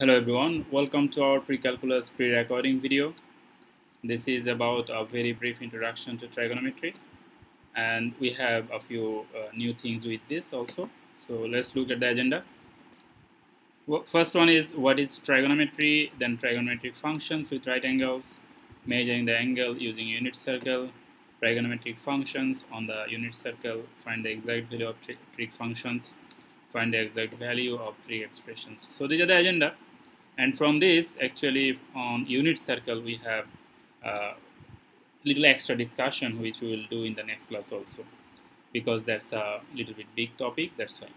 Hello everyone, welcome to our pre-calculus pre-recording video. This is about a very brief introduction to trigonometry and we have a few uh, new things with this also. So let's look at the agenda. First one is what is trigonometry, then trigonometric functions with right angles, measuring the angle using unit circle, trigonometric functions on the unit circle, find the exact value of trig functions, find the exact value of trig expressions. So these are the agenda and from this actually on unit circle we have a little extra discussion which we will do in the next class also because that's a little bit big topic that's why.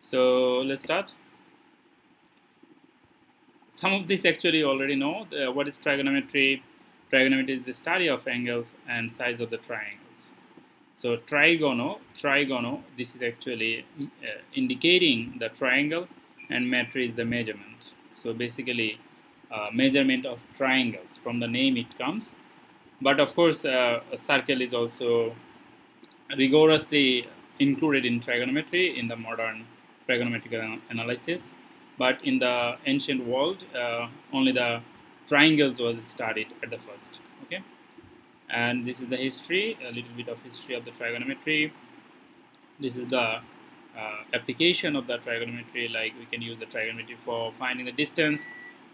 So let's start. Some of this actually already know the, what is trigonometry? Trigonometry is the study of angles and size of the triangles. So trigono trigono this is actually uh, indicating the triangle and metry is the measurement so basically uh, measurement of triangles. From the name it comes. But of course uh, a circle is also rigorously included in trigonometry in the modern trigonometric analysis. But in the ancient world uh, only the triangles was studied at the first. Okay? And this is the history a little bit of history of the trigonometry. This is the uh, application of the trigonometry like we can use the trigonometry for finding the distance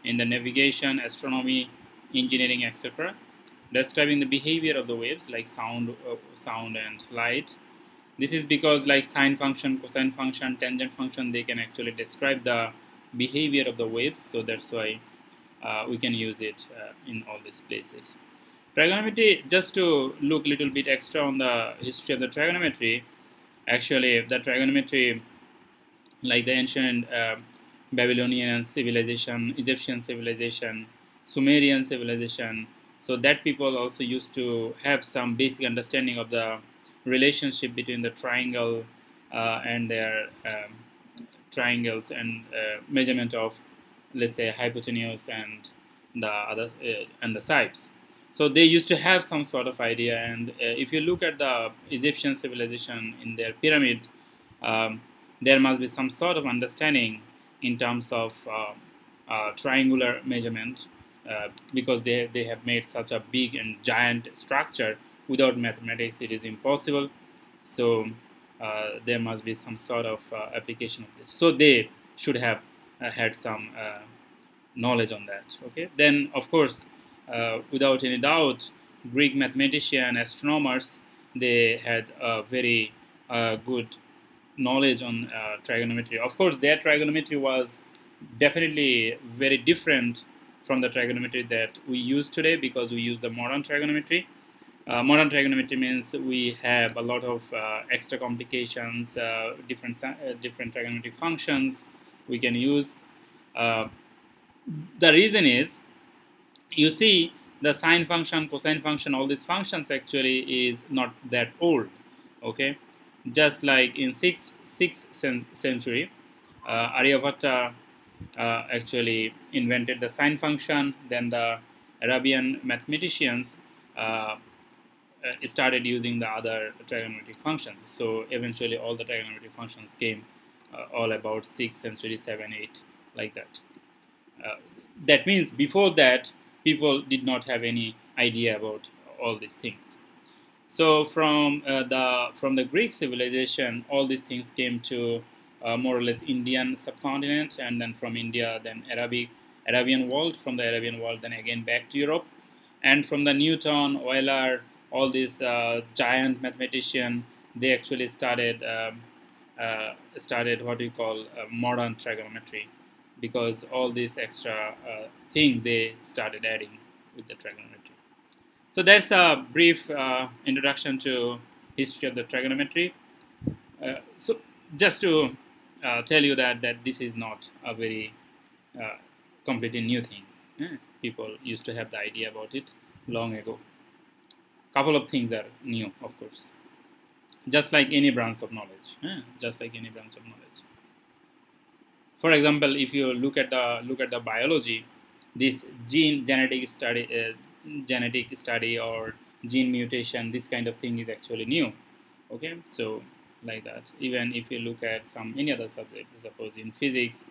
in the navigation astronomy engineering etc describing the behavior of the waves like sound uh, sound and light. This is because like sine function cosine function tangent function they can actually describe the behavior of the waves. So that's why uh, we can use it uh, in all these places. Trigonometry just to look a little bit extra on the history of the trigonometry actually the trigonometry like the ancient uh, Babylonian civilization, Egyptian civilization, Sumerian civilization. So that people also used to have some basic understanding of the relationship between the triangle uh, and their um, triangles and uh, measurement of, let's say, hypotenuse and the other uh, and the sides. So they used to have some sort of idea, and uh, if you look at the Egyptian civilization in their pyramid, um, there must be some sort of understanding in terms of uh, uh, triangular measurement uh, because they, they have made such a big and giant structure. Without mathematics it is impossible. So uh, there must be some sort of uh, application of this. So they should have had some knowledge on that okay? Then of course without any doubt, Greek mathematicians, and astronomers, they had a very uh, good knowledge on uh, trigonometry. Of course, their trigonometry was definitely very different from the trigonometry that we use today because we use the modern trigonometry. Uh, modern trigonometry means we have a lot of uh, extra complications, uh, different different trigonometric functions we can use. the reason is you see the sine function, cosine function, all these functions actually is not that old. Okay, just like in sixth sixth century, uh, Aryabhatta uh, actually invented the sine function. Then the Arabian mathematicians uh, uh started using the other trigonometric functions. So eventually, all the trigonometric functions came uh, all about sixth century, seven, eight, like that. Uh, that means before that people did not have any idea about all these things. So from uh, the from the Greek civilization, all these things came to uh, more or less Indian subcontinent, and then from India, then Arabic Arabian world, from the Arabian world, then again back to Europe, and from the Newton, Euler, all these uh, giant mathematician, they actually started um, uh, started what we call uh, modern trigonometry because all this extra uh, thing they started adding with the trigonometry. So that's a brief uh, introduction to history of the trigonometry. Uh, so just to uh, tell you that that this is not a very uh, completely new thing. Eh? People used to have the idea about it long ago. Couple of things are new, of course. Just like any branch of knowledge. Eh? Just like any branch of knowledge for example if you look at the look at the biology this gene genetic study uh, genetic study or gene mutation this kind of thing is actually new. Okay? So like that. Even if you look at some any other subject suppose in physics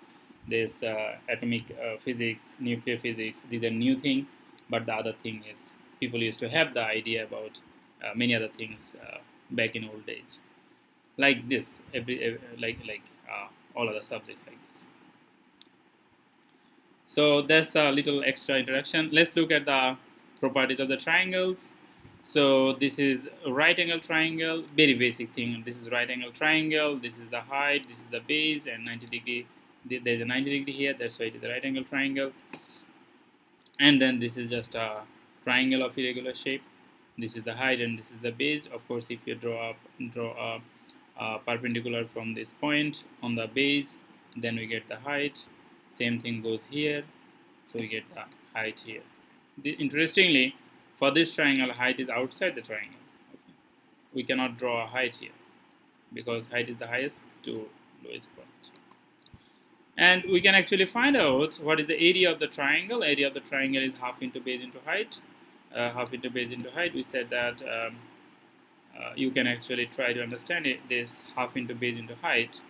this uh, atomic uh, physics, nuclear physics. These are new thing, but the other thing is people used to have the idea about uh, many other things uh, back in old days, like this, every, every like like uh, all other subjects like this. So that's a little extra introduction. Let's look at the properties of the triangles. So this is right angle triangle, very basic thing. This is right angle triangle, this is the height, this is the base and 90 degree, there's a 90 degree here, that's why it is a right angle triangle. And then this is just a triangle of irregular shape. This is the height and this is the base. Of course, if you draw up, draw a, a perpendicular from this point on the base, then we get the height. Same thing goes here, so we get the height here. The, interestingly, for this triangle, height is outside the triangle. Okay. We cannot draw a height here because height is the highest to lowest point. And we can actually find out what is the area of the triangle. Area of the triangle is half into base into height. Uh, half into base into height. We said that um, uh, you can actually try to understand it. This half into base into height.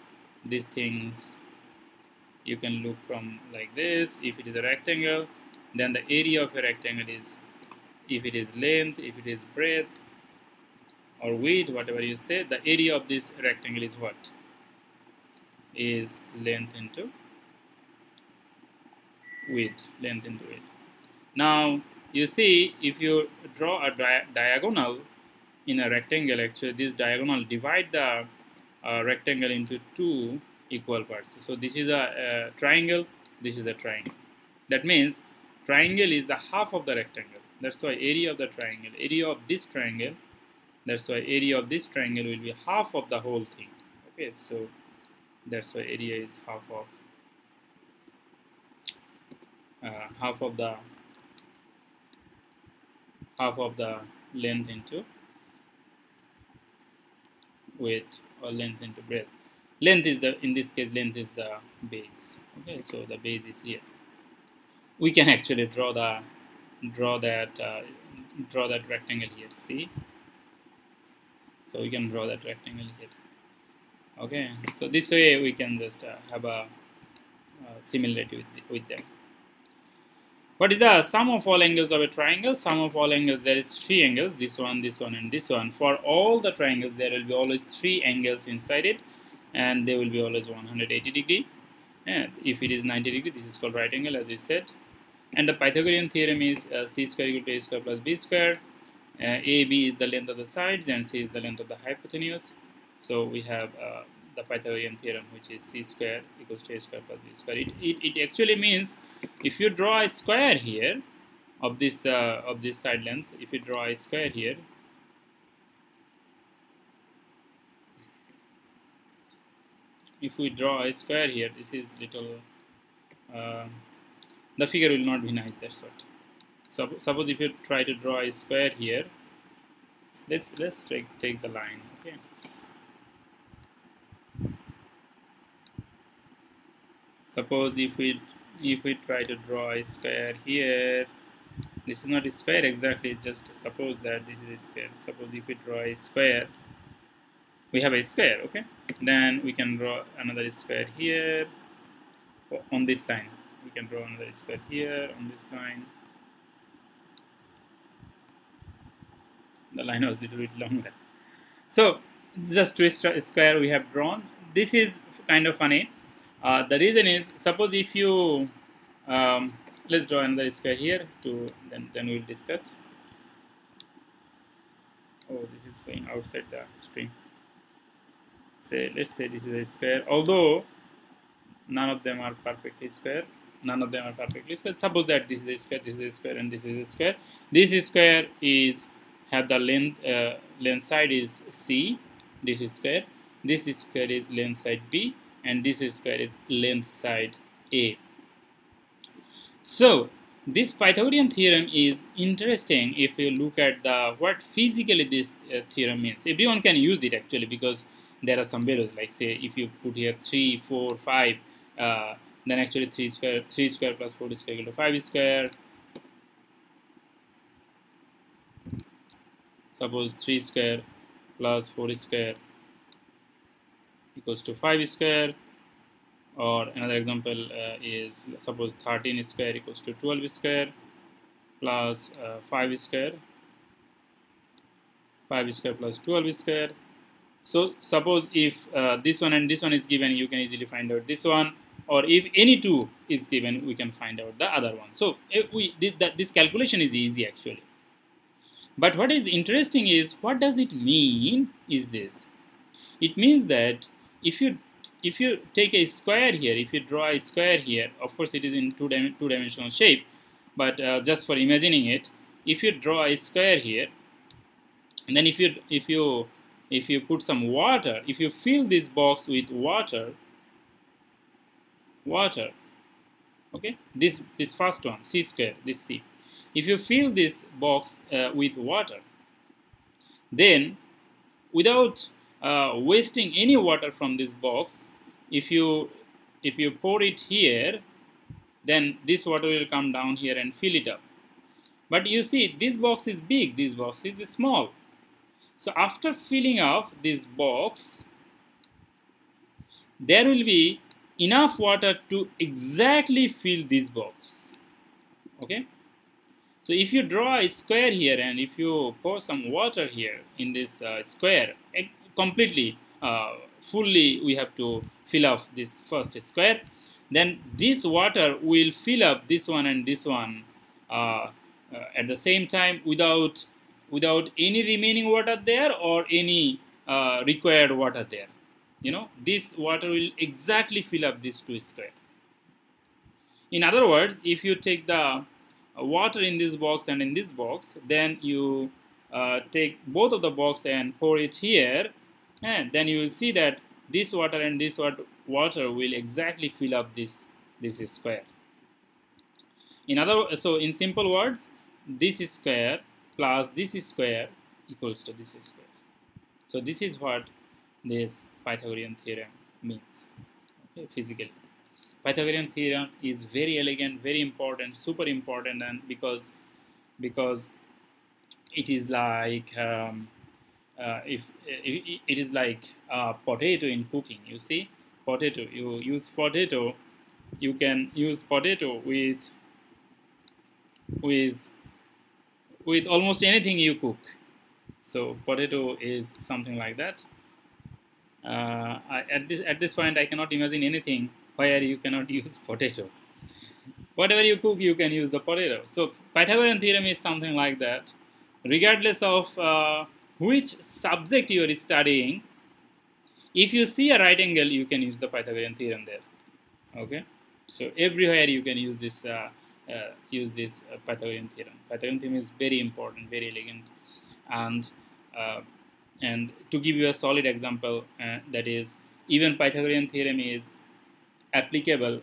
These things you can look from like this. If it is a rectangle, then the area of a rectangle is if it is length, if it is breadth or width, whatever you say, the area of this rectangle is what? Is length into width, length into width. Now, you see, if you draw a di diagonal in a rectangle, actually this diagonal divide the uh, rectangle into two equal parts. So this is a, a triangle, this is a triangle. That means triangle is the half of the rectangle that's why area of the triangle area of this triangle that's why area of this triangle will be half of the whole thing okay so that's why area is half of uh, half of the half of the length into width or length into breadth. Length is the in this case length is the base. Okay so the base is here. We can actually draw the draw that uh, draw that rectangle here see? So we can draw that rectangle here. Okay so this way we can just uh, have a uh, similarity with, with them what is the sum of all angles of a triangle sum of all angles there is three angles this one this one and this one for all the triangles there will be always three angles inside it and they will be always 180 degree and if it is 90 degree this is called right angle as we said and the Pythagorean theorem is uh, c square equal to a square plus b square. Uh, a, b is the length of the sides and c is the length of the hypotenuse. So we have uh, the Pythagorean theorem which is c square equals to a square plus b square. It, it, it actually means if you draw a square here of this uh, of this side length, if you draw a square here, if we draw a square here, this is little uh, the figure will not be nice that's what so suppose if you try to draw a square here let's let's take take the line okay suppose if we if we try to draw a square here this is not a square exactly just suppose that this is a square. Suppose if we draw a square we have a square okay? Then we can draw another square here on this line. We can draw another square here on this line. The line was a little bit longer. So just twist square we have drawn. This is kind of funny uh, the reason is suppose if you um, let's draw another square here to then then we'll discuss. Oh this is going outside the screen. Say let's say this is a square. Although none of them are perfectly square. None of them are perfectly square. Suppose that this is a square this is a square and this is a square. This square is have the length uh, length side is c. This is square. This is square is length side b and this square is length side a. So this Pythagorean theorem is interesting if you look at the what physically this uh, theorem means. Everyone can use it actually because there are some values like say if you put here 3 4 5 uh, then actually 3 square 3 square plus 4 square equal to 5 square. Suppose 3 square plus 4 square equals to 5 square or another example uh, is suppose 13 square equals to 12 square plus uh, 5 square 5 square plus 12 square. So suppose if uh, this one and this one is given you can easily find out this one or if any two is given we can find out the other one. So we that this calculation is easy actually. But what is interesting is what does it mean is this? It means that if you if you take a square here if you draw a square here of course it is in two, dim two dimensional shape but uh, just for imagining it if you draw a square here and then if you if you if you put some water if you fill this box with water water okay this this first one c square this c. If you fill this box uh, with water then without uh, wasting any water from this box. If you if you pour it here then this water will come down here and fill it up. But you see this box is big this box is small. So after filling up this box there will be enough water to exactly fill this box. Okay? So if you draw a square here and if you pour some water here in this uh, square completely uh, fully we have to fill up this first square. Then this water will fill up this one and this one uh, uh at the same time without without any remaining water there or any uh, required water there. You know this water will exactly fill up this two square. In other words if you take the water in this box and in this box then you uh, take both of the box and pour it here and then you will see that this water and this water will exactly fill up this this square. In other so in simple words this square plus this square equals to this square. So this is what this Pythagorean theorem means. Okay, physically. Pythagorean theorem is very elegant, very important, super important, and because because it is like um, uh, if, if, it is like a potato in cooking. You see, potato. You use potato. You can use potato with with with almost anything you cook. So potato is something like that uh, at this at this point I cannot imagine anything where you cannot use potato. Whatever you cook, you can use the potato. So Pythagorean theorem is something like that. Regardless of uh, which subject you are studying, if you see a right angle, you can use the Pythagorean theorem there. Okay, so everywhere you can use this uh, uh use this uh, Pythagorean theorem. Pythagorean theorem is very important, very elegant, and uh, and to give you a solid example, uh, that is, even Pythagorean theorem is applicable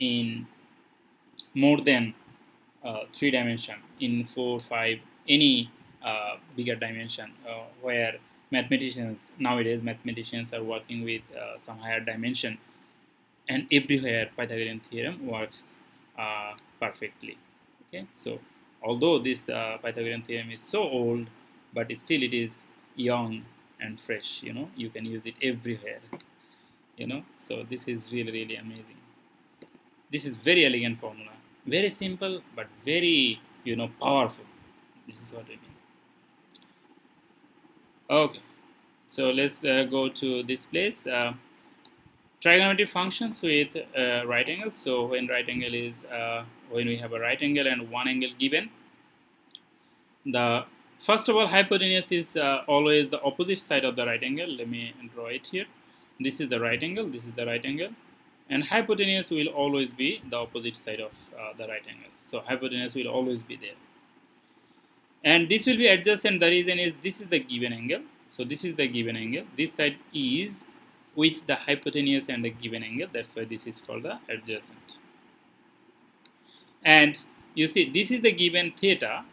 in more than uh, three dimension, in four, five, any uh, bigger dimension, uh, where mathematicians nowadays mathematicians are working with uh, some higher dimension, and everywhere Pythagorean theorem works uh, perfectly. Okay, so although this Pythagorean theorem is so old, but still it is young and fresh you know you can use it everywhere you know? So this is really really amazing. This is very elegant formula. Very simple but very you know powerful. This is what I mean okay so let's uh, go to this place uh, trigonometric functions with uh, right angles so when right angle is uh, when we have a right angle and one angle given the First of all, hypotenuse is uh, always the opposite side of the right angle. Let me draw it here. This is the right angle, this is the right angle. And hypotenuse will always be the opposite side of uh, the right angle. So hypotenuse will always be there. And this will be adjacent. The reason is this is the given angle. So this is the given angle. This side is with the hypotenuse and the given angle. That's why this is called the adjacent. And you see, this is the given theta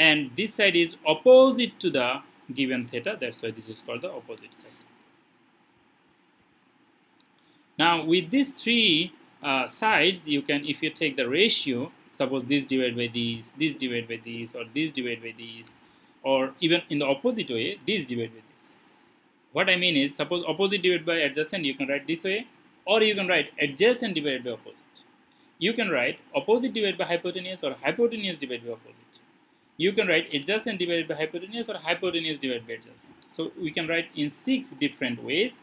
and this side is opposite to the given theta that's why this is called the opposite side now with these three uh, sides you can if you take the ratio suppose this divided by this this divided by this or this divided by this or even in the opposite way this divided by this what I mean is suppose opposite divided by adjacent you can write this way or you can write adjacent divided by opposite. You can write opposite divided by hypotenuse or hypotenuse divided by opposite. You can write adjacent divided by hypotenuse or hypotenuse divided by adjacent. So we can write in six different ways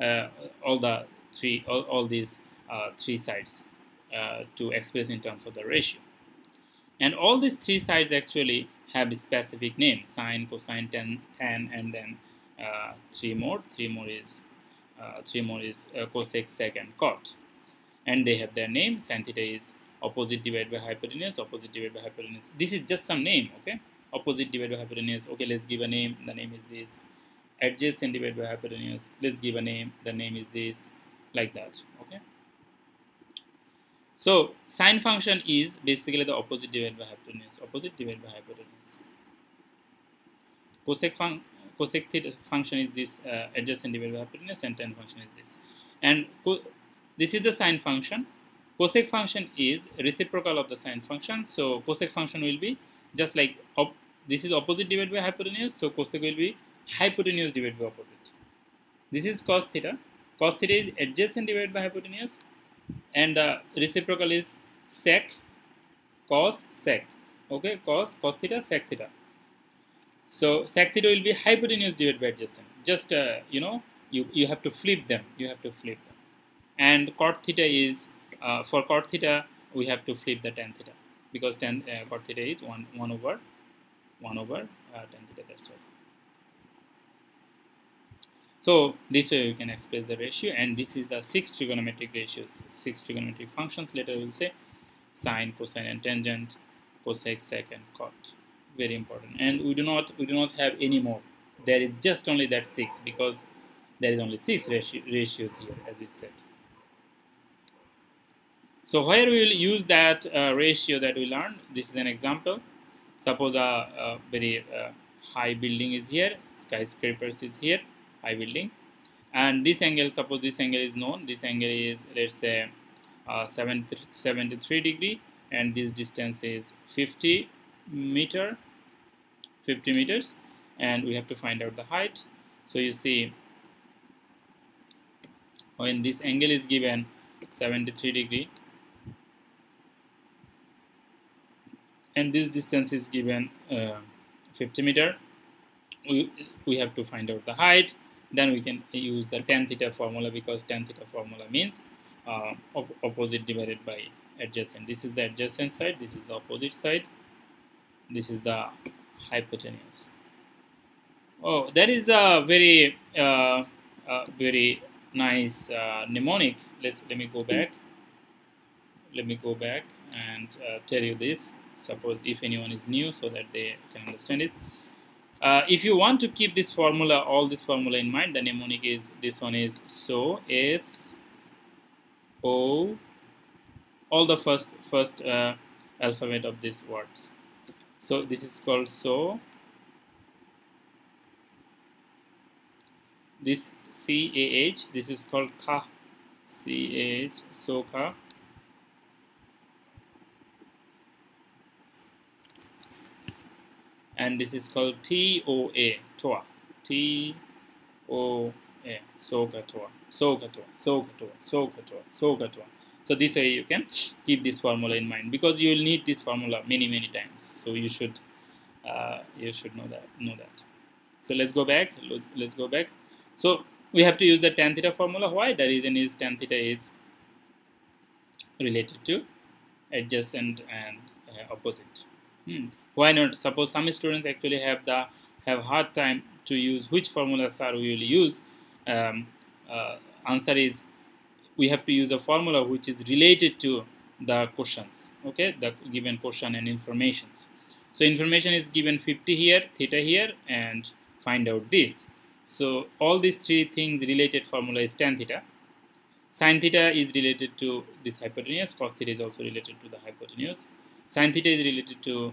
uh, all the three all, all these uh, three sides uh, to express in terms of the ratio. And all these three sides actually have specific name, sine, cosine, tan, tan and then uh, three more. Three more is uh, three more is uh, cosec, sec and cot. And they have their name. Sin theta is opposite divided by hypotenuse, opposite divided by hypotenuse. This is just some name, okay? Opposite divided by hypotenuse. Okay, let's give a name. The name is this. Adjacent divided by hypotenuse. Let's give a name. The name is this. Like that, okay? So sine function is basically the opposite divided by hypotenuse. Opposite divided by hypotenuse. Cosec, cosec theta function is this uh, adjacent divided by hypotenuse and tan function is this. And this is the sine function. Cosec function is reciprocal of the sine function. So cosec function will be just like this is opposite divided by hypotenuse. So cosec will be hypotenuse divided by opposite. This is cos theta. Cos theta is adjacent divided by hypotenuse and the reciprocal is sec cos sec. Okay cos cos theta sec theta. So sec theta will be hypotenuse divided by adjacent. Just uh, you know you you have to flip them. You have to flip them. And cot theta is uh, for cot theta we have to flip the tan theta. Because tan uh, cot theta is 1 1 over 1 over uh, tan theta that's so this way we can express the ratio and this is the six trigonometric ratios, six trigonometric functions. Later we will say sine, cosine and tangent, cosec, sec and cot. Very important. And we do not we do not have any more. There is just only that six because there is only six ratio, ratios here as we said. So where we will use that uh, ratio that we learned, this is an example. Suppose a, a very uh, high building is here, skyscrapers is here high building. And this angle suppose this angle is known. This angle is let's say uh, 70, 73 degree and this distance is 50 meter 50 meters. And we have to find out the height. So you see when this angle is given 73 degree and this distance is given uh, 50 meter we, we have to find out the height then we can use the tan theta formula because tan theta formula means uh, op opposite divided by adjacent. This is the adjacent side, this is the opposite side, this is the hypotenuse. Oh, that is a very, uh, uh, very nice uh, mnemonic. Let's let me go back. Let me go back and uh, tell you this. Suppose if anyone is new, so that they can understand it. Uh, if you want to keep this formula, all this formula in mind, the mnemonic is this one is so S O all the first first uh, alphabet of these words. So this is called so. This C A H. This is called ka. C A H so ka. And this is called TOA, TOA, T-O-A, SOHCAHTOA, SOHCAHTOA, SOHCAHTOA, SOHCAHTOA, SOHCAHTOA. So this way you can keep this formula in mind because you will need this formula many many times. So you should uh, you should know that know that. So let's go back. Let's let's go back. So we have to use the tan theta formula. Why? The reason is tan theta is related to adjacent and uh, opposite. Hmm why not? Suppose some students actually have the have hard time to use which formulas are we will use? Um, uh, answer is we have to use a formula which is related to the questions okay? The given question and informations. So information is given 50 here theta here and find out this. So all these three things related formula is tan theta. Sine theta is related to this hypotenuse cos theta is also related to the hypotenuse. Sine theta is related to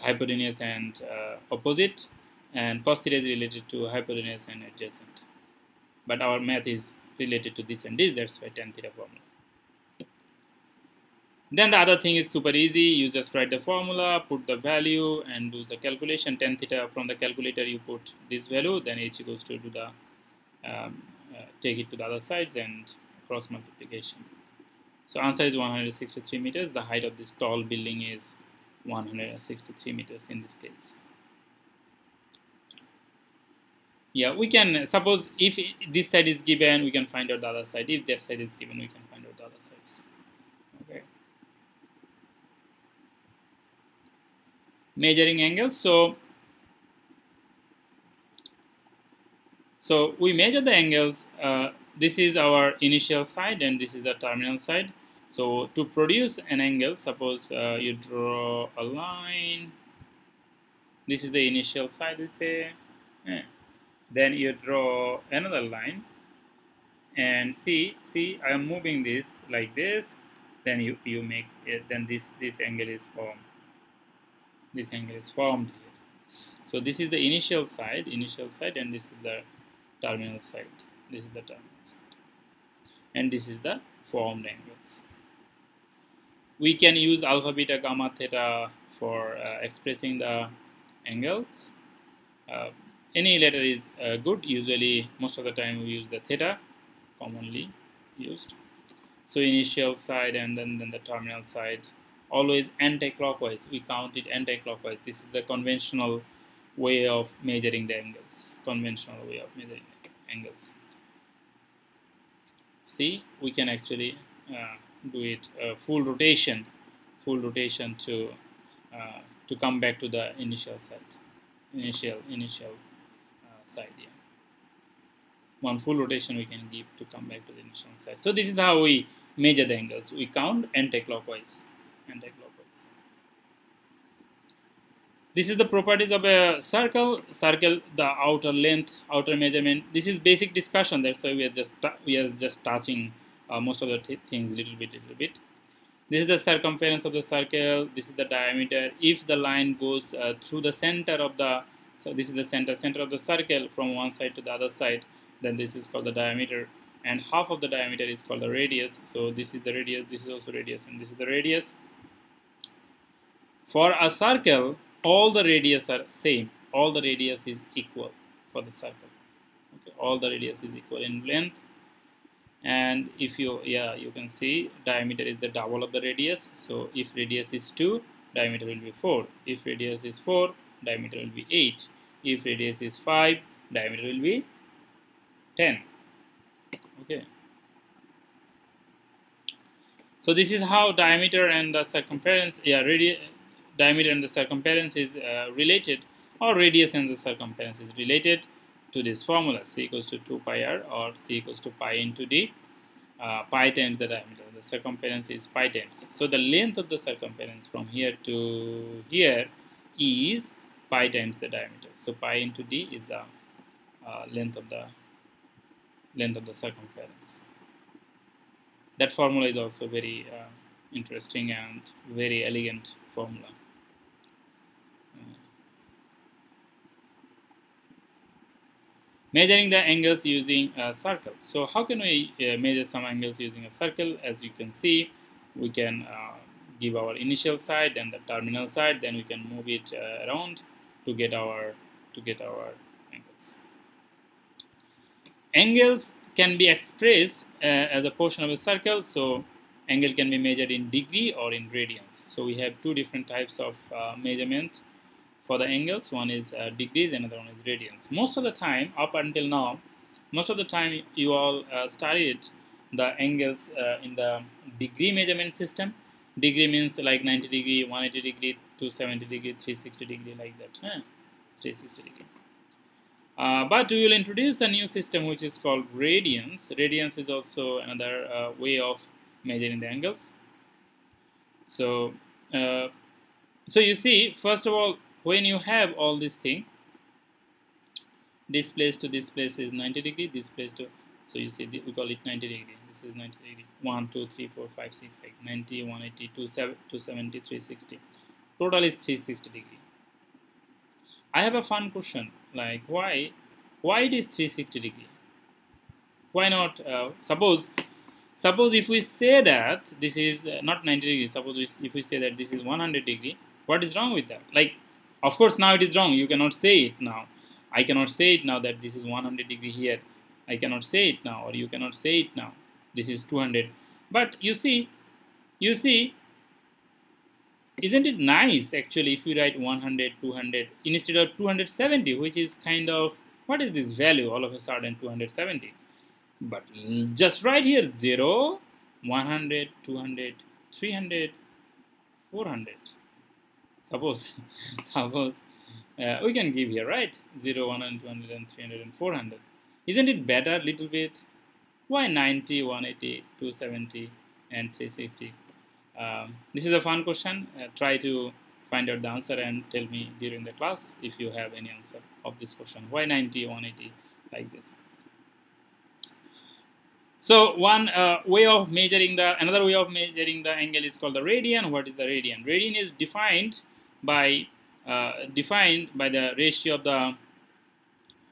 hypotenuse and uh, opposite and theta is related to hypotenuse and adjacent but our math is related to this and this that's why tan theta formula then the other thing is super easy you just write the formula put the value and do the calculation tan theta from the calculator you put this value then h equals to do the um, uh, take it to the other sides and cross multiplication. So answer is 163 meters. The height of this tall building is 163 meters in this case. Yeah, we can suppose if this side is given, we can find out the other side. If that side is given, we can find out the other sides. Okay. Measuring angles. So So we measure the angles. Uh, this is our initial side and this is a terminal side. So to produce an angle, suppose uh, you draw a line. This is the initial side, we say. Yeah. Then you draw another line and see, see, I am moving this like this. Then you you make it. Then this this angle is formed. This angle is formed. So this is the initial side, initial side, and this is the terminal side this is the terminal side and this is the formed angles we can use alpha beta gamma theta for uh, expressing the angles. Uh, any letter is uh, good. Usually most of the time we use the theta commonly used. So initial side and then, then the terminal side. Always anti-clockwise. We count it anti-clockwise. This is the conventional way of measuring the angles. Conventional way of measuring angles. See? We can actually uh, do it uh, full rotation full rotation to uh, to come back to the initial side initial initial uh, side yeah. One full rotation we can give to come back to the initial side so this is how we measure the angles. We count anti-clockwise anti-clockwise this is the properties of a circle. Circle the outer length outer measurement. This is basic discussion. That's why we are just we are just touching uh, most of the things little bit little bit. This is the circumference of the circle. This is the diameter. If the line goes uh, through the center of the so this is the center center of the circle from one side to the other side then this is called the diameter. And half of the diameter is called the radius. So this is the radius this is also radius and this is the radius. For a circle all the radius are same. All the radius is equal for the circle. Okay all the radius is equal in length and if you yeah you can see diameter is the double of the radius. So if radius is 2 diameter will be 4 if radius is 4 diameter will be 8 if radius is 5 diameter will be 10 okay. So this is how diameter and the circumference yeah radius diameter and the circumference is uh, related or radius and the circumference is related to this formula c equals to 2 pi r or c equals to pi into d uh, pi times the diameter the circumference is pi times. So the length of the circumference from here to here is pi times the diameter. So pi into d is the uh, length of the length of the circumference. That formula is also very uh, interesting and very elegant formula measuring the angles using a circle. So how can we uh, measure some angles using a circle? As you can see, we can uh, give our initial side and the terminal side, then we can move it uh, around to get our to get our angles. Angles can be expressed uh, as a portion of a circle. So angle can be measured in degree or in radians. So we have two different types of uh, measurement for the angles one is uh, degrees another one is radians. Most of the time up until now most of the time you all uh, studied the angles uh, in the degree measurement system. Degree means like 90 degree 180 degree 270 degree 360 degree like that huh? 360 degree. Uh, but we will introduce a new system which is called radians. Radians is also another uh, way of measuring the angles. So uh, so you see first of all when you have all this thing this place to this place is 90 degree this place to so you see we call it 90 degree this is 90 degree. 1 2 3 4 5 6 like 90 180 270 360 total is 360 degree. I have a fun question like why why it is 360 degree? Why not uh, suppose suppose if we say that this is uh, not 90 degree suppose if we say that this is 100 degree what is wrong with that? Like of course, now it is wrong. You cannot say it now. I cannot say it now that this is 100 degree here. I cannot say it now or you cannot say it now. This is 200 but you see you see isn't it nice actually if you write 100 200 instead of 270 which is kind of what is this value? All of a sudden 270 but just right here 0 100 200 300 400 suppose suppose uh, we can give here right? 0 100 200 and 300 and 400 isn't it better little bit? Why 90 180 270 and 360 um, this is a fun question. Uh, try to find out the answer and tell me during the class if you have any answer of this question. Why 90 180 like this? So one uh, way of measuring the another way of measuring the angle is called the radian. What is the radian? Radian is defined by uh, defined by the ratio of the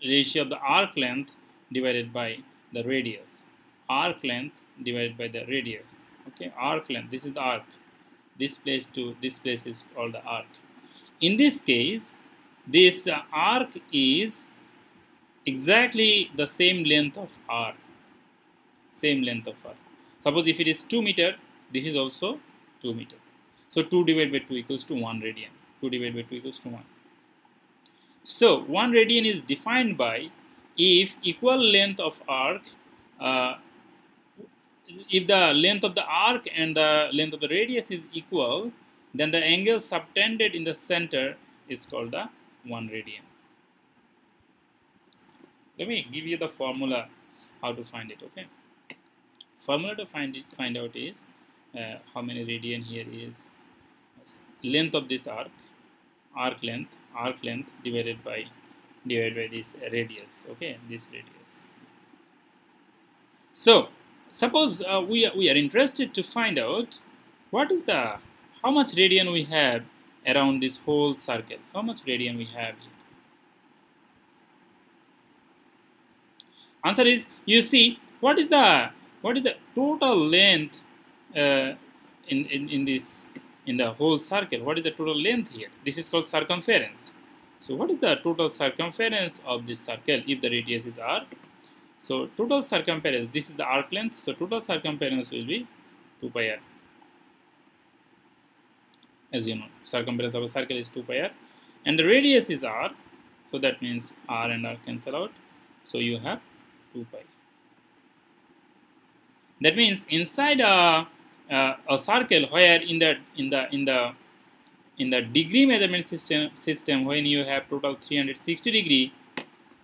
ratio of the arc length divided by the radius. Arc length divided by the radius. Okay? Arc length. This is the arc. This place to this place is called the arc. In this case this uh, arc is exactly the same length of arc same length of arc suppose if it is 2 meter this is also 2 meter. So 2 divided by 2 equals to 1 radian 2 divided by 2 equals to 1 so 1 radian is defined by if equal length of arc uh, if the length of the arc and the length of the radius is equal, then the angle subtended in the center is called the 1 radian. Let me give you the formula how to find it, okay? Formula to find it, find out is uh, how many radian here is length of this arc, arc length, arc length divided by divided by this radius, okay? This radius. So suppose uh, we, are, we are interested to find out what is the how much radian we have around this whole circle how much radian we have here answer is you see what is the what is the total length uh, in, in in this in the whole circle what is the total length here this is called circumference so what is the total circumference of this circle if the radius is r so total circumference, this is the arc length. So total circumference will be 2 pi r. As you know, circumference of a circle is 2 pi r. And the radius is r. So that means r and r cancel out. So you have 2 pi. That means inside a, a, a circle where in the in the in the in the degree measurement system system when you have total 360 degree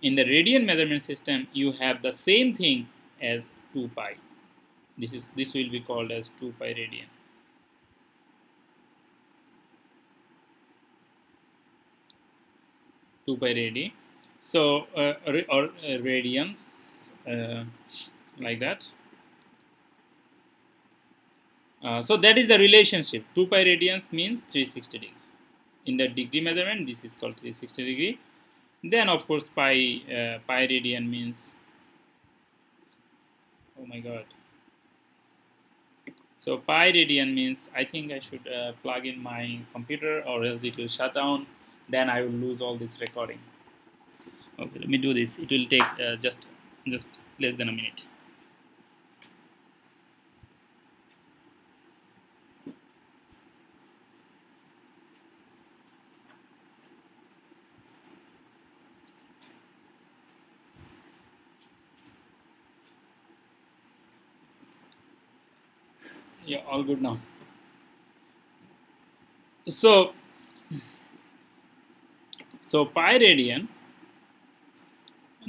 in the radian measurement system you have the same thing as 2 pi. This is this will be called as 2 pi radian. Two pi radian so uh, or uh, radians uh, like that uh, so that is the relationship. 2 pi radians means 360 degree. In the degree measurement this is called 360 degree. Then of course pi uh, pi radian means oh my god. So pi radian means I think I should uh, plug in my computer or else it will shut down. Then I will lose all this recording. Okay let me do this. It will take uh, just just less than a minute yeah all good now. So so pi radian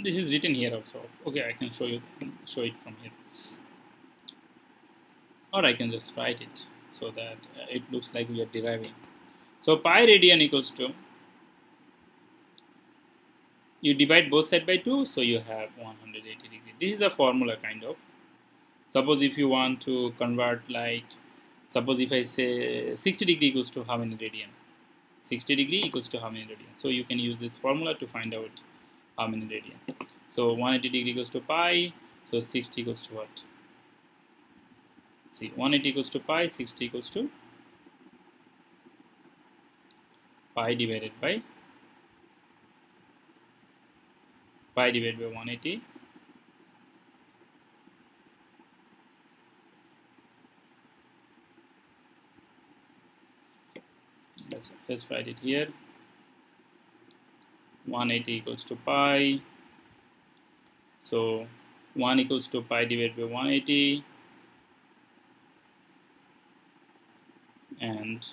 this is written here also. Okay I can show you show it from here. Or I can just write it so that uh, it looks like we are deriving. So pi radian equals to you divide both side by 2 so you have 180 degree. This is a formula kind of suppose if you want to convert like suppose if I say 60 degree equals to how many radian? 60 degree equals to how many radian? So you can use this formula to find out how many radian. So 180 degree equals to pi so 60 equals to what? See 180 equals to pi 60 equals to pi divided by pi divided by 180 let's, write it here. 180 equals to pi. So 1 equals to pi divided by 180 and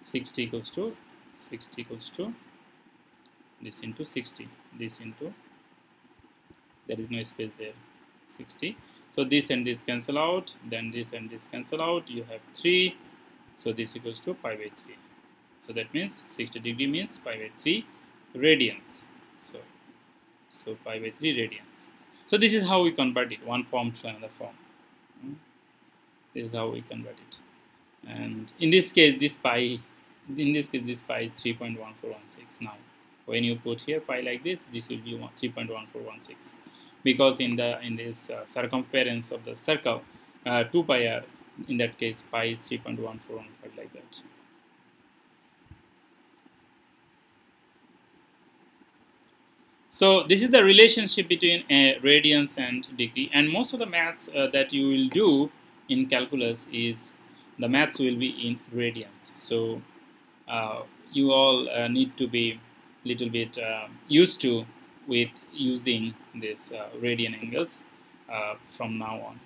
60 equals to 60 equals to this into 60 this into there is no space there 60 so this and this cancel out then this and this cancel out you have 3 so this equals to pi by 3 so that means 60 degree means pi by 3 radians. So so pi by 3 radians. So this is how we convert it. One form to another form. Hmm? this is how we convert it. And in this case this pi in this case this pi is 3.1416 now when you put here pi like this this will be 3.1416 because in the in this uh, circumference of the circle uh, 2 pi r in that case pi is 3.1415 like that So this is the relationship between uh, radians and degree and most of the maths uh, that you will do in calculus is the maths will be in radians. So uh, you all uh, need to be a little bit uh, used to with using this uh, radian angles from now on.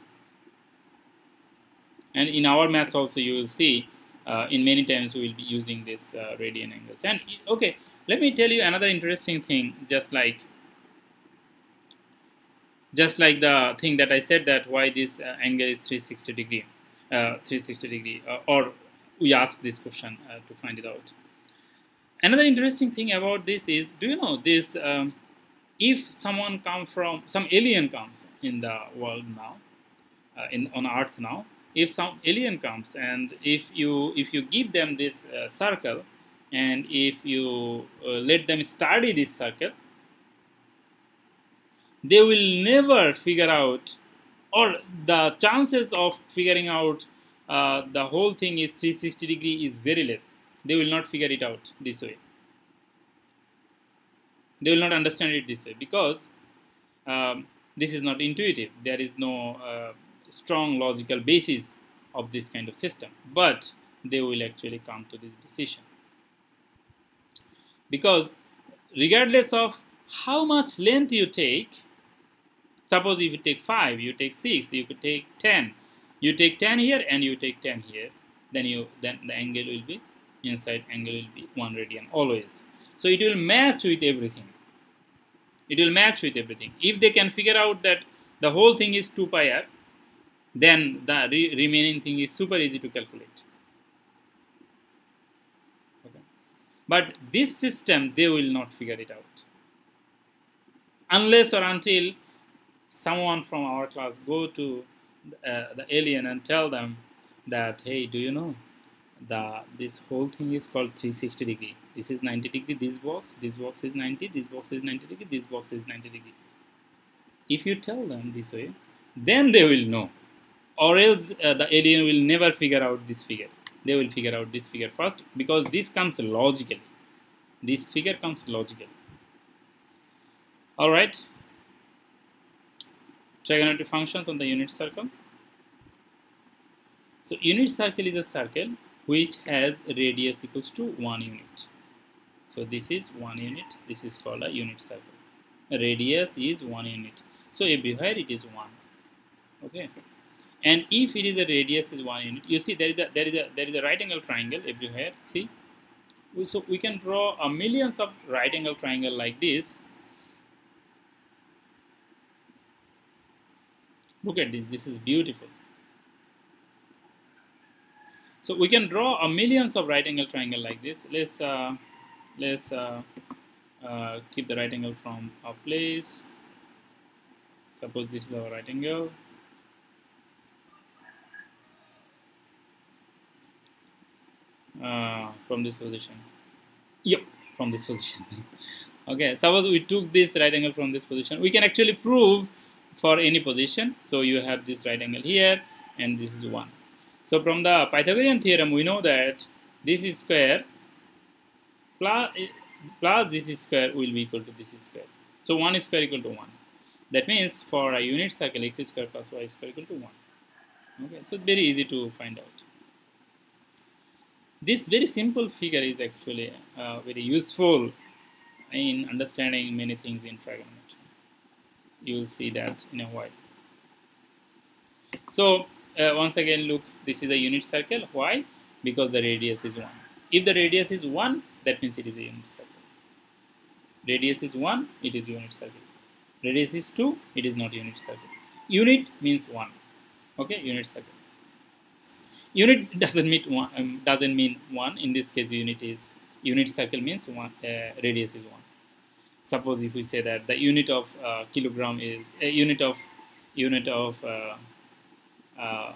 And in our maths also you will see in many times we will be using this radian angles. And okay, let me tell you another interesting thing, just like just like the thing that I said that why this uh, angle is 360 degree, uh, 360 degree, uh, or we ask this question uh, to find it out. Another interesting thing about this is, do you know this? Um, if someone come from some alien comes in the world now, uh, in on Earth now, if some alien comes and if you if you give them this uh, circle and if you uh, let them study this circle they will never figure out or the chances of figuring out uh, the whole thing is 360 degree is very less. They will not figure it out this way. They will not understand it this way because um, this is not intuitive. There is no uh, strong logical basis of this kind of system. But they will actually come to this decision because regardless of how much length you take suppose if you take 5 you take 6 you could take 10 you take 10 here and you take 10 here then you then the angle will be inside angle will be 1 radian always. So it will match with everything. It will match with everything. If they can figure out that the whole thing is 2 pi r then the re remaining thing is super easy to calculate But this system, they will not figure it out. Unless or until someone from our class go to uh, the alien and tell them that, hey, do you know, the this whole thing is called 360 degree. This is 90 degree, this box, this box is 90, this box is 90 degree, this box is 90 degree. If you tell them this way, then they will know. Or else uh, the alien will never figure out this figure they will figure out this figure first because this comes logically. This figure comes logically. All right trigonometric functions on the unit circle. So unit circle is a circle which has radius equals to one unit. So this is one unit. This is called a unit circle. Radius is one unit. So everywhere it is one. Okay and if it is a radius is one unit you see there is a there is a there is a right angle triangle everywhere see? So we can draw a millions of right angle triangle like this. Look at this this is beautiful. So we can draw a millions of right angle triangle like this. Let's uh, let's uh, uh, keep the right angle from a place. Suppose this is our right angle uh, from this position. Yep. From this position. Okay suppose we took this right angle from this position. We can actually prove for any position. So you have this right angle here and this is 1 so from the Pythagorean theorem we know that this is square plus, plus this is square will be equal to this is square. So 1 is square equal to 1 that means for a unit circle x square plus y square equal to 1 okay so it's very easy to find out this very simple figure is actually uh, very useful in understanding many things in trigonometry. You will see that in a while. So uh, once again look this is a unit circle. Why? Because the radius is 1 if the radius is 1 that means it is a unit circle. Radius is 1 it is unit circle. Radius is 2 it is not unit circle. Unit means 1 okay unit circle unit doesn't mean one um, doesn't mean one. In this case unit is unit circle means one uh, radius is one. Suppose if we say that the unit of uh, kilogram is a unit of unit of uh, uh,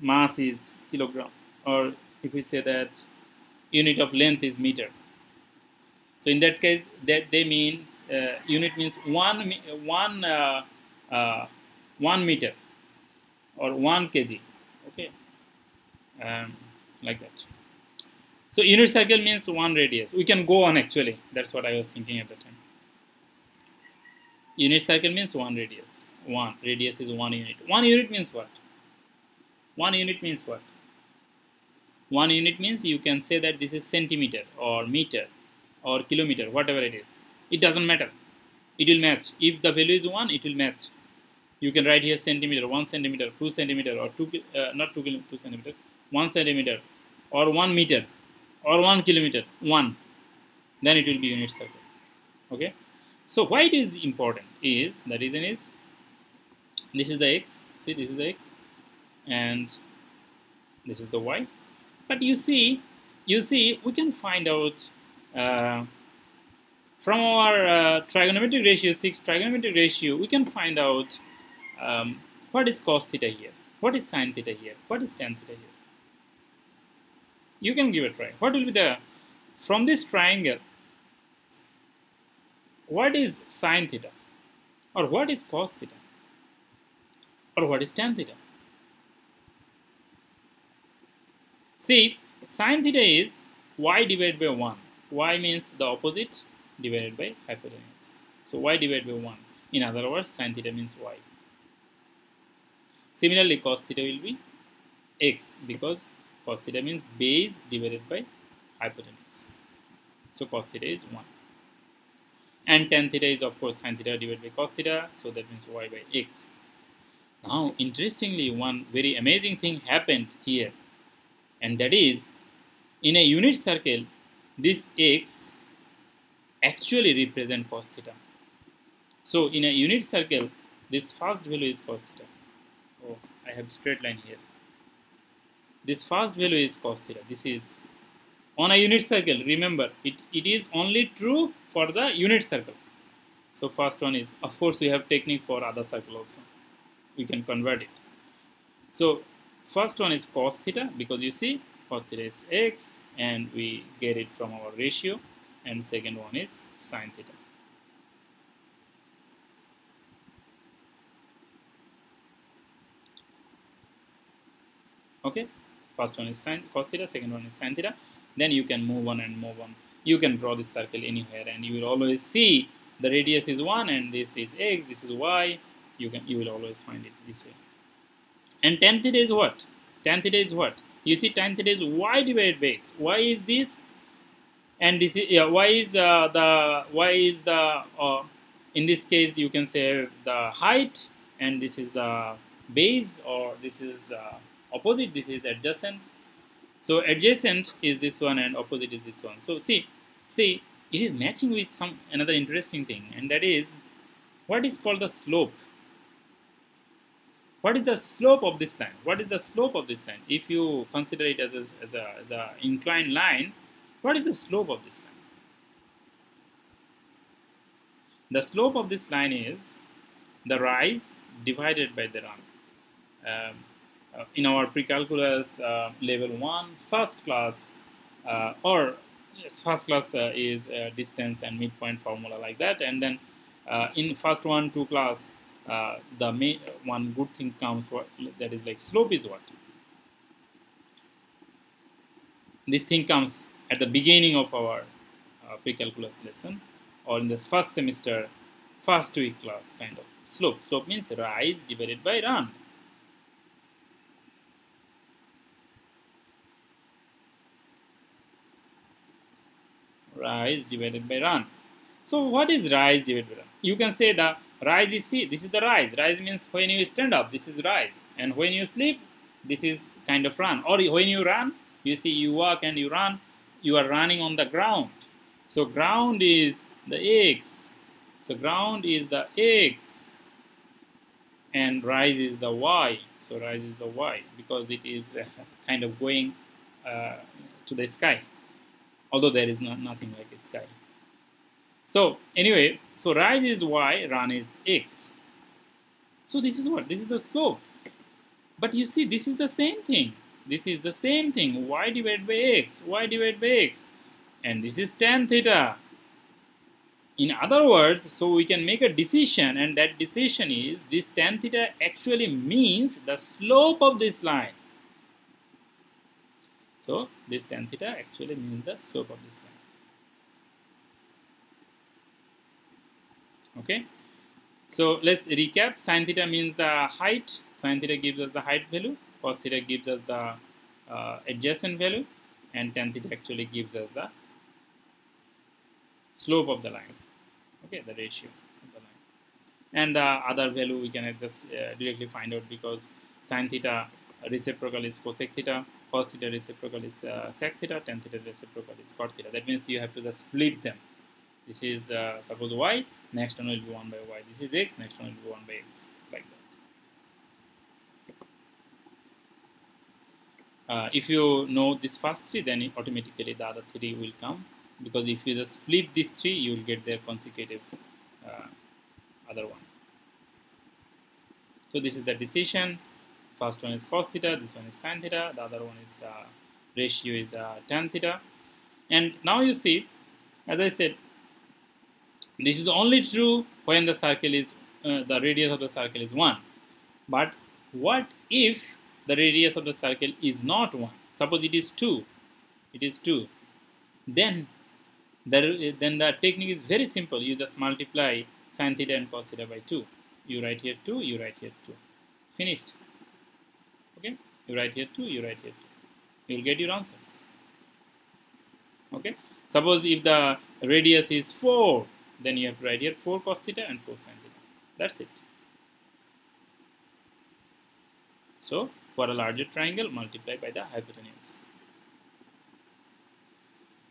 mass is kilogram. Or if we say that unit of length is meter. So in that case that they means uh, unit means one one uh, one meter or one kg um, like that. So unit circle means one radius. We can go on actually. That's what I was thinking at the time. Unit circle means one radius. 1 radius is 1 unit. 1 unit means what? 1 unit means what? 1 unit means you can say that this is centimeter or meter or kilometer whatever it is. It doesn't matter. It will match. If the value is 1 it will match. You can write here centimeter 1 centimeter 2 centimeter or 2 uh, not 2 kilo, 2 centimeter 1 centimeter or 1 meter or 1 kilometer 1 then it will be unit circle. Okay? So why it is important is the reason is this is the x see this is the x and this is the y. But you see you see we can find out uh, from our uh, trigonometric ratio 6 trigonometric ratio we can find out um, what is cos theta here? What is sine theta here? What is tan theta here you can give a try what will be the from this triangle what is sine theta or what is cos theta or what is tan theta? See, sine theta is y divided by 1. y means the opposite divided by hypotenuse. So y divided by 1. In other words, sine theta means y. Similarly, cos theta will be x because cos theta means base divided by hypotenuse. So cos theta is 1. And tan theta is of course sine theta divided by cos theta. So that means y by x. Now, interestingly, one very amazing thing happened here, and that is in a unit circle, this x actually represent cos theta. So, in a unit circle, this first value is cos theta. Oh, I have straight line here. This first value is cos theta. This is on a unit circle. Remember, it, it is only true for the unit circle. So, first one is, of course, we have technique for other circle also we can convert it. So first one is cos theta because you see cos theta is x and we get it from our ratio and second one is sine theta. Okay, first one is sin cos theta, second one is sin theta. Then you can move on and move on. You can draw this circle anywhere and you will always see the radius is 1 and this is x, this is y, you can you will always find it this way and tan theta is what tan theta is what you see tan theta is y divided by x. Why is this and this is yeah, y is uh, the y is the uh, in this case you can say the height and this is the base or this is uh, opposite this is adjacent so adjacent is this one and opposite is this one so see see it is matching with some another interesting thing and that is what is called the slope what is the slope of this line? What is the slope of this line? If you consider it as a, as a, as a inclined line, what is the slope of this line? The slope of this line is the rise divided by the run. Um, in our pre-calculus uh, level 1, first class, uh, or yes, first class uh, is distance and midpoint formula like that, and then in first one, two class, the main one good thing comes what that is like slope is what? This thing comes at the beginning of our uh, pre-calculus lesson or in this first semester first week class kind of slope. Slope means rise divided by run rise divided by run. So what is rise divided by run? You can say the rise is C, this is the rise. Rise means when you stand up, this is rise. And when you sleep, this is kind of run. Or when you run, you see you walk and you run, you are running on the ground. So ground is the X. So ground is the X and rise is the Y. So rise is the Y because it is uh, kind of going uh, to the sky although there is not, nothing like a sky. So anyway, so rise is y, run is x. So this is what? This is the slope. But you see, this is the same thing. This is the same thing. y divided by x, y divided by x. And this is tan theta. In other words, so we can make a decision and that decision is this tan theta actually means the slope of this line. So this tan theta actually means the slope of this line. Okay. So let's recap. Sin theta means the height. Sin theta gives us the height value. Cos theta gives us the uh, adjacent value. And tan theta actually gives us the slope of the line. Okay, the ratio of the line. And the other value we can just uh, directly find out because sin theta reciprocal is cosec theta cos theta reciprocal is uh, sec theta, tan theta reciprocal is cot theta. That means you have to just split them. This is uh, suppose y, next one will be 1 by y. This is x, next one will be 1 by x, like that. Uh, if you know this first three, then automatically the other three will come. Because if you just split these three, you will get their consecutive uh, other one. So this is the decision. First one is cos theta, this one is sin theta, the other one is uh, ratio is the tan theta. And now you see, as I said, this is only true when the circle is, uh, the radius of the circle is 1. But what if the radius of the circle is not 1? Suppose it is 2. It is 2. Then, the, then the technique is very simple. You just multiply sin theta and cos theta by 2. You write here 2, you write here 2. Finished okay? You write here 2 you write here 2 you will get your answer. Okay? Suppose if the radius is 4 then you have to write here 4 cos theta and 4 sin theta. That's it. So for a larger triangle multiply by the hypotenuse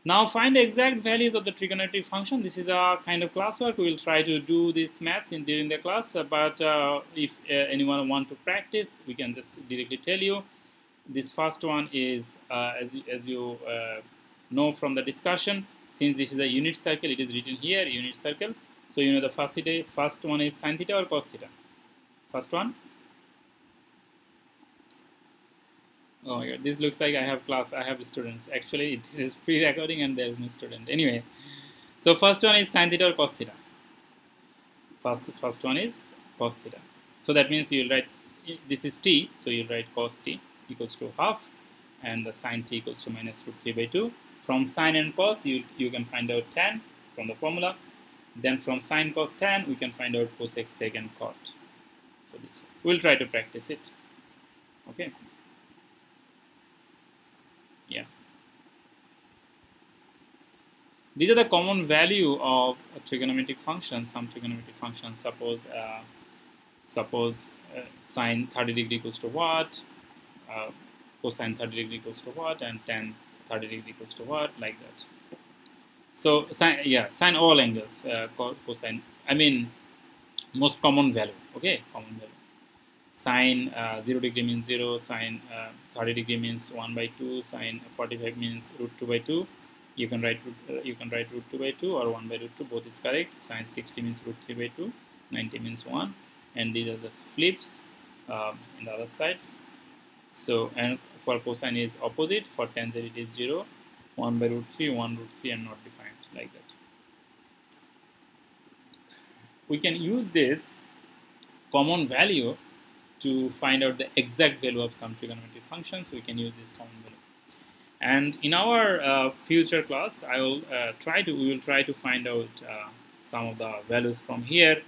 now find the exact values of the trigonometric function. This is a kind of classwork. We will try to do this maths in during the class. Uh, but uh, if uh, anyone want to practice, we can just directly tell you. This first one is, uh, as, you, as you uh, know from the discussion, since this is a unit circle, it is written here, unit circle. So you know the first, first one is sine theta or cos theta? First one, Oh my god, this looks like I have class, I have students. Actually, this is pre-recording and there is no student. Anyway, so first one is sine theta or cos theta. First, first one is cos theta. So that means you'll write, this is t, so you'll write cos t equals to half and the sine t equals to minus root 3 by 2. From sine and cos, you, you can find out tan from the formula. Then from sine cos tan, we can find out cosec sec and cot. So this, we'll try to practice it. Okay. Yeah. These are the common value of trigonometric functions. Some trigonometric functions, suppose uh, suppose uh, sine 30 degree equals to what, uh, cosine 30 degree equals to what, and tan 30 degree equals to what, like that. So yeah, sine all angles, uh, cosine. I mean, most common value. Okay, common value sine uh, 0 degree means 0 sine uh, 30 degree means 1 by 2 sine 45 means root 2 by 2 you can write root, uh, you can write root 2 by 2 or 1 by root 2 both is correct. Sine 60 means root 3 by 2 90 means 1 and these are just flips um, in the other sides. So and for cosine is opposite for tan z it is 0 1 by root 3 1 root 3 and not defined like that. We can use this common value to find out the exact value of some trigonometric functions, we can use this common value. And in our uh, future class, I will uh, try to we will try to find out uh, some of the values from here,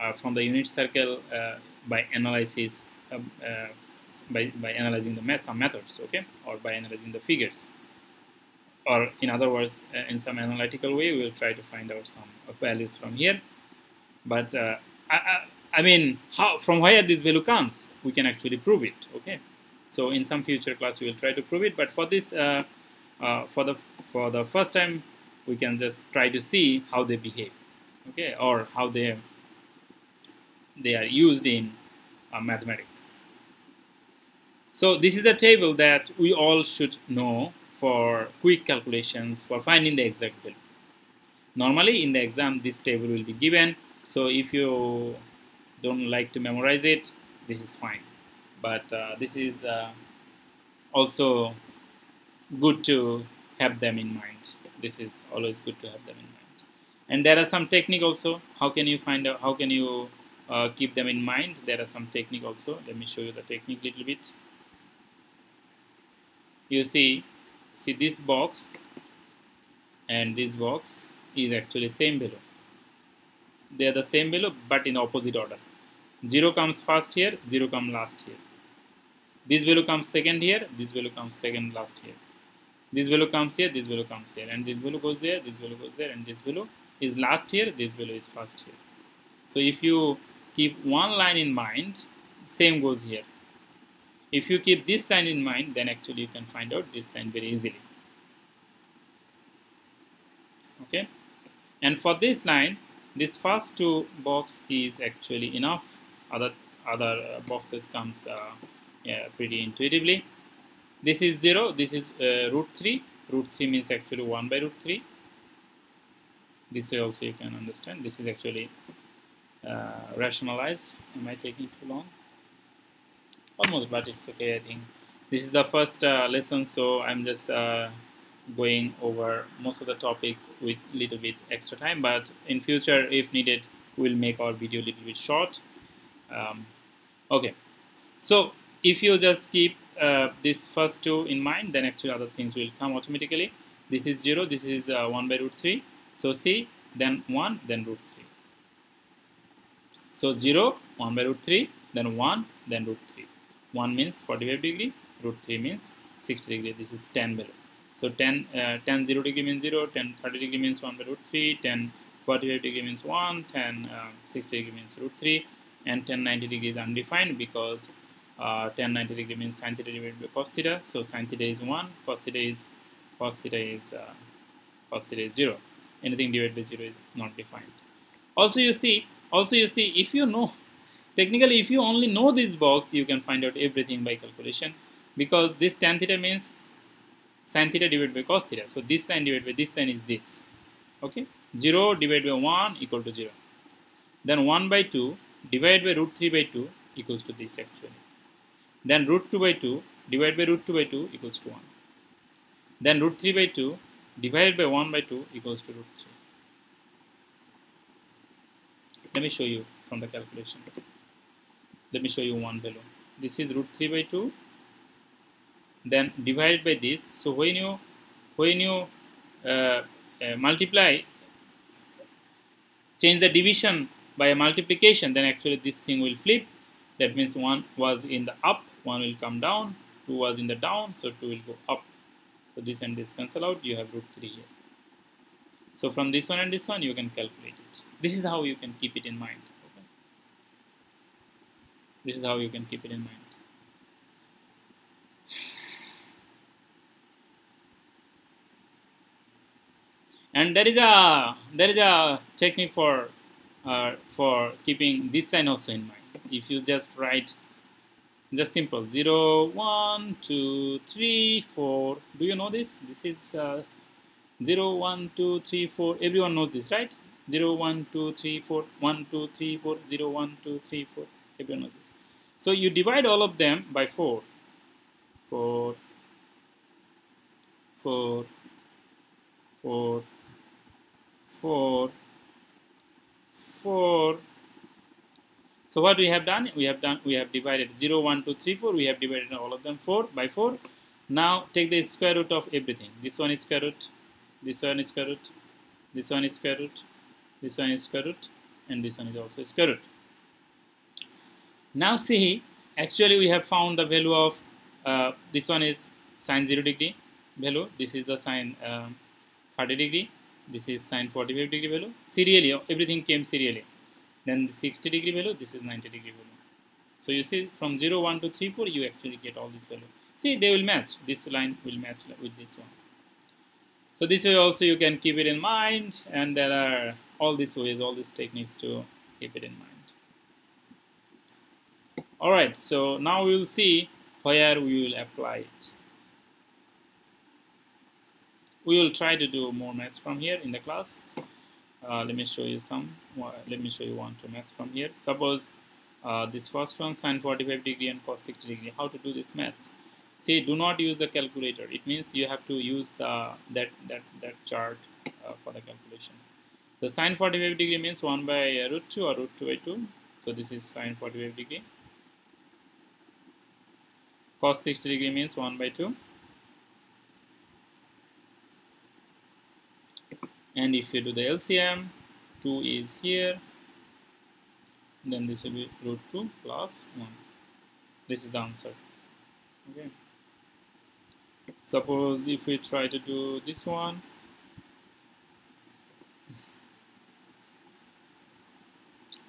uh, from the unit circle uh, by analysis, um, uh, by, by analyzing the some methods, okay, or by analyzing the figures. or in other words, in some analytical way, we will try to find out some values from here. But I, I, I, mean, how from where this value comes, we can actually prove it. Okay, so in some future class, we will try to prove it. But for this, uh, uh, for the for the first time, we can just try to see how they behave. Okay, or how they they are used in uh, mathematics. So this is a table that we all should know for quick calculations for finding the exact value. Normally in the exam this table will be given so if you don't like to memorize it this is fine but uh, this is uh, also good to have them in mind. This is always good to have them in mind. And there are some technique also. How can you find out how can you uh, keep them in mind? There are some technique also. Let me show you the technique little bit. You see see this box and this box is actually same below. They are the same below but in opposite order. 0 comes first here 0 comes last here this value comes second here this value comes second last here this value comes here this value comes here and this value goes there this value goes there and this value is last here this value is first here so if you keep one line in mind same goes here if you keep this line in mind, then actually you can find out this line very easily. Okay, and for this line, this first two box is actually enough. Other other uh, boxes comes uh, yeah, pretty intuitively. This is zero. This is uh, root three. Root three means actually one by root three. This way also you can understand. This is actually uh, rationalized. Am I taking too long? almost but it's okay I think this is the first uh, lesson so I'm just uh, going over most of the topics with little bit extra time but in future if needed we'll make our video a little bit short um, okay so if you just keep uh, this first two in mind then actually other things will come automatically. This is 0 this is uh, 1 by root 3 so see then 1 then root 3 so 0 1 by root 3 then 1 then root 3 1 means 45 degree root 3 means 60 degree. This is tan below so tan uh, tan 0 degree means 0 tan 30 degree means 1 by root 3 tan 45 degree means 1 tan uh, 60 degree means root 3 and tan 90 degree is undefined because uh, tan 90 degree means sin theta divided by cos theta so sin theta is 1 cos theta is cos theta is uh, cos theta is 0 anything divided by 0 is not defined also you see also you see if you know Technically, if you only know this box, you can find out everything by calculation because this tan theta means sin theta divided by cos theta. So this line divided by this line is this. Okay, 0 divided by 1 equal to 0. Then 1 by 2 divided by root 3 by 2 equals to this actually. Then root 2 by 2 divided by root 2 by 2 equals to 1. Then root 3 by 2 divided by 1 by 2 equals to root 3. Let me show you from the calculation. Let me show you one below this is root 3 by 2 then divided by this. So when you when you uh, uh, multiply change the division by a multiplication then actually this thing will flip. That means one was in the up one will come down two was in the down so two will go up so this and this cancel out you have root 3 here so from this one and this one you can calculate it this is how you can keep it in mind this is how you can keep it in mind. And there is a there is a technique for uh, for keeping this line also in mind. If you just write just simple. 0 1 2 3 4 do you know this? This is uh, 0 1 2 3 4 everyone knows this right? 0 1 2 3 4 1 2 3 4 0 1 2 3 4 everyone knows this. So you divide all of them by 4. 4, 4, 4, 4, 4. So what we have done? We have done. We have divided 0, 1, 2, 3, 4. We have divided all of them 4 by 4. Now take the square root of everything. This one is square root. This one is square root. This one is square root. This one is square root. And this one is also square root. Now see, actually we have found the value of uh, this one is sine 0 degree, value this is the sine uh, 30 degree this is sine 45 degree value serially everything came serially then the 60 degree value this is 90 degree value. So you see from 0 1 to 3 4 you actually get all these values. See they will match. This line will match with this one. So this way also you can keep it in mind and there are all these ways all these techniques to keep it in mind. Alright so now we will see where we will apply it. We will try to do more maths from here in the class uh, let me show you some let me show you one two maths from here. Suppose uh, this first one sine 45 degree and cos 60 degree. How to do this maths? See do not use the calculator. It means you have to use the that that that chart uh, for the calculation. So sine 45 degree means 1 by root 2 or root 2 by 2 so this is sine 45 degree. Cos 60 degree means 1 by 2 and if you do the LCM 2 is here. Then this will be root 2 plus 1 this is the answer. Okay. Suppose if we try to do this one.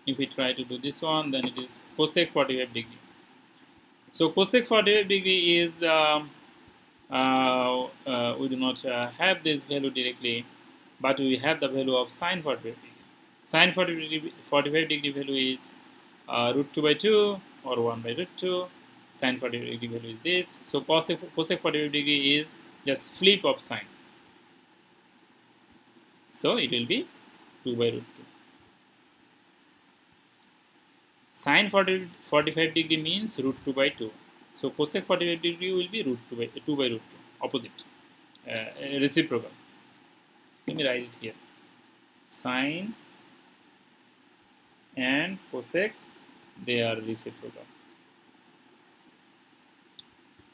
If we try to do this one then it is cosec 45 degree. So cosec 45 degree is um, uh, uh, we do not uh, have this value directly but we have the value of sine 45 degree. Sine 45 degree, 45 degree value is uh, root 2 by 2 or 1 by root 2. Sine 45 degree value is this. So cosec 45 degree is just flip of sine. So it will be 2 by root 2. Sine 40, 45 degree means root 2 by 2. So cosec 45 degree will be root 2 by, 2 by root 2, opposite, uh, reciprocal let me write it here. Sine and cosec they are reciprocal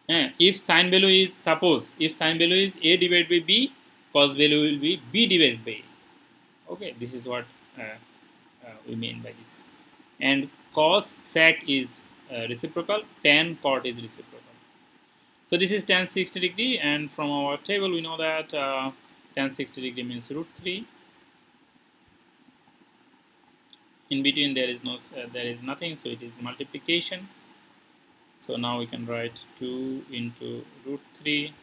and if sine value is suppose if sine value is a divided by b cos value will be b divided by a. Okay this is what uh, uh, we mean by this. And cos sec is uh, reciprocal tan cot is reciprocal. So this is tan 60 degree and from our table we know that uh, tan 60 degree means root 3 in between there is no uh, there is nothing so it is multiplication. So now we can write 2 into root 3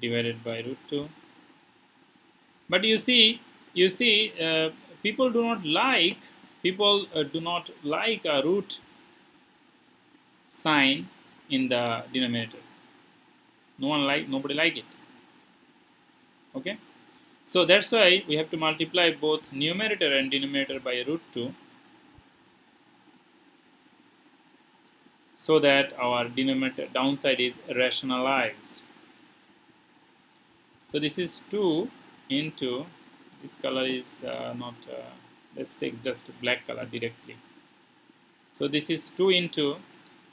divided by root 2 but you see you see uh, people do not like people uh, do not like a root sign in the denominator. No one like nobody like it okay? So that's why we have to multiply both numerator and denominator by root 2 so that our denominator downside is rationalized. So this is 2 into this color is uh, not uh, let's take just black color directly. So this is 2 into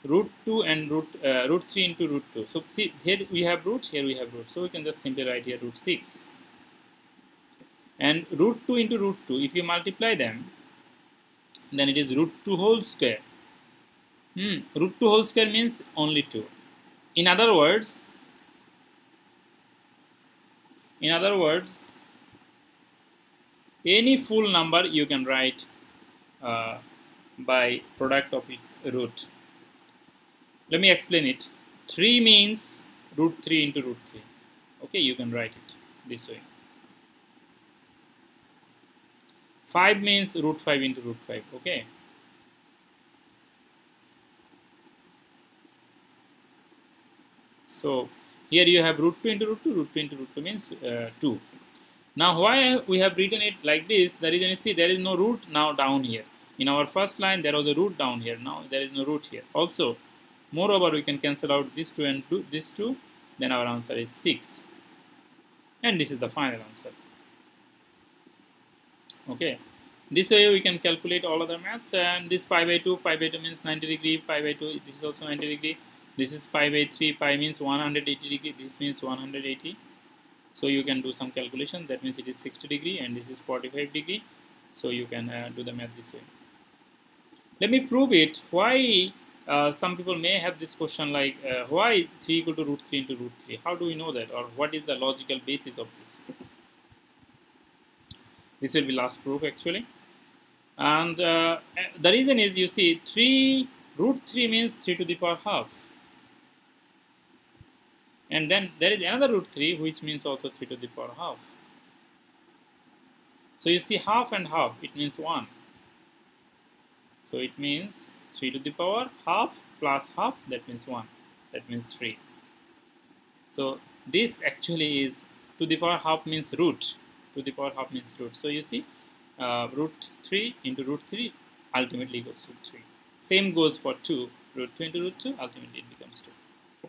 root 2 and root uh, root 3 into root 2 so see here we have roots here we have roots. So we can just simply write here root 6 and root 2 into root 2 if you multiply them then it is root 2 whole square. Hmm. root 2 whole square means only 2 in other words in other words any full number you can write uh, by product of its root let me explain it. 3 means root 3 into root 3 okay you can write it this way. 5 means root 5 into root 5 okay? So here you have root 2 into root 2 root 2 into root 2 means uh, 2 now why we have written it like this? The reason is see there is no root now down here. In our first line there was a root down here. Now there is no root here. Also Moreover, we can cancel out this 2 and two, this 2, then our answer is 6. And this is the final answer. Okay. This way we can calculate all other maths and this pi by 2, pi by 2 means 90 degree, pi by 2, this is also 90 degree. This is pi by 3, pi means 180 degree, this means 180. So you can do some calculation, that means it is 60 degree and this is 45 degree. So you can uh, do the math this way. Let me prove it. Why uh, some people may have this question like uh, why 3 equal to root 3 into root 3 how do we know that? Or what is the logical basis of this? This will be last proof actually. And uh, the reason is you see 3 root 3 means 3 to the power half. And then there is another root 3 which means also 3 to the power half. So you see half and half it means 1 so it means 3 to the power half plus half that means 1 that means 3 so this actually is to the power half means root to the power half means root. So you see uh, root 3 into root 3 ultimately goes to 3 same goes for 2 root 2 into root 2 ultimately it becomes 2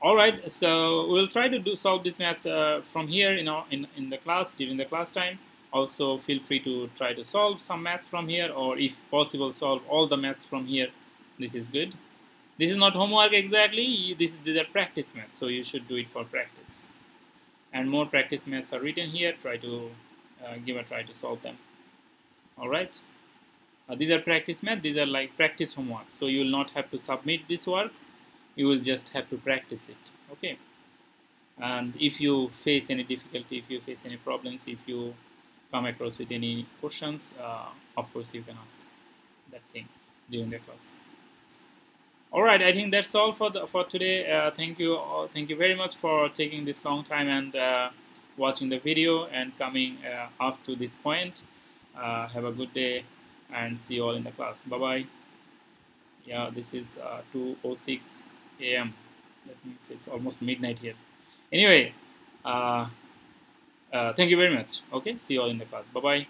all right so we'll try to do solve this maths uh, from here in, our, in in the class during the class time also feel free to try to solve some maths from here or if possible solve all the maths from here. This is good. This is not homework exactly. This is these are practice maths so you should do it for practice. And more practice maths are written here. Try to uh, give a try to solve them. All right? Uh, these are practice math these are like practice homework. So you will not have to submit this work. You will just have to practice it. Okay? And if you face any difficulty if you face any problems if you come across with any questions, uh, of course you can ask that thing during the class. All right, I think that's all for the for today. Uh, thank you, uh, thank you very much for taking this long time and uh, watching the video and coming uh, up to this point. Uh, have a good day and see you all in the class. Bye bye. Yeah, this is 2:06 a.m. That means it's almost midnight here. Anyway. Uh, thank you very much. Okay see you all in the class. Bye bye